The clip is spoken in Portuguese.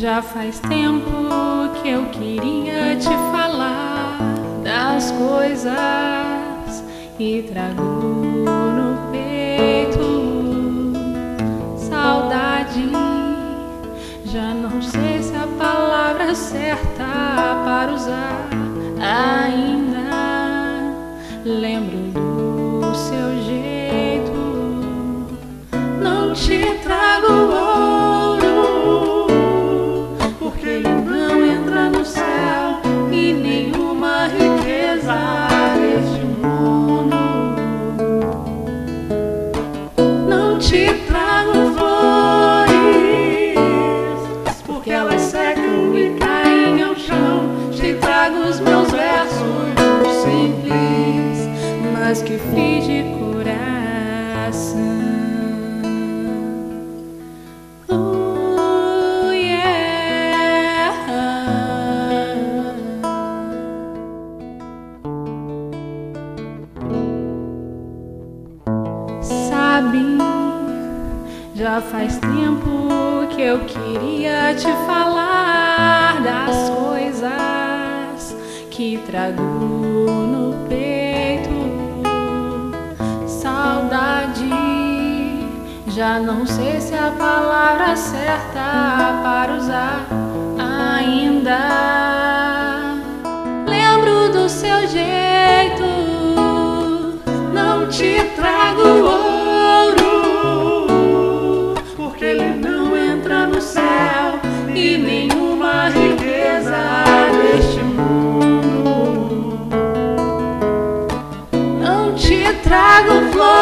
Já faz tempo que eu queria te falar das coisas que trago no peito. Saudade, já não sei se a palavra certa para usar. Ainda lembro do te trago já faz tempo que eu queria te falar das coisas que trago no peito. Saudade, já não sei se a palavra certa para usar ainda. Lembro do seu jeito, não te trago trago flores.